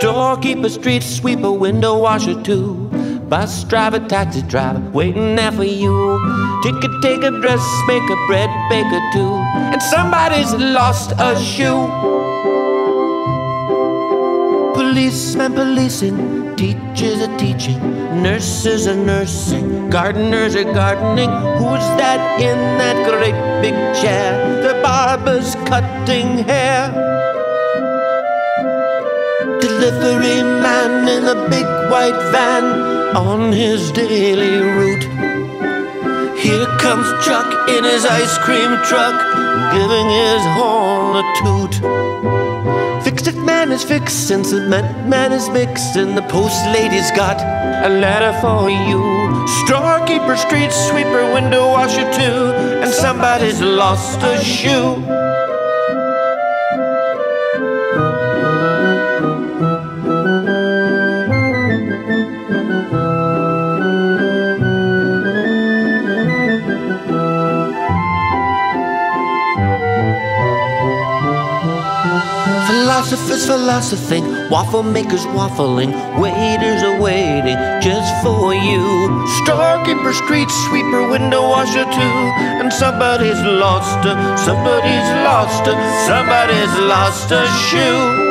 Storekeeper, street sweeper, window washer too. Bus driver, taxi driver, waiting there for you. Ticket taker, dressmaker, bread baker too. And somebody's lost a shoe. Policemen policing, teachers are teaching, nurses are nursing, gardeners are gardening. Who's that in that great big chair? The barber's cutting hair. Delivery man in a big white van on his daily route. Here comes Chuck in his ice cream truck, giving his horn a toot. Fix it man is fixing, cement man is mixing. The post lady's got a letter for you. Storekeeper, street sweeper, window washer too. And somebody's lost a shoe. Philosophers philosophing, waffle makers waffling, waiters are waiting just for you. Storekeeper, street sweeper, window washer too. And somebody's lost a, somebody's lost a, somebody's lost a shoe.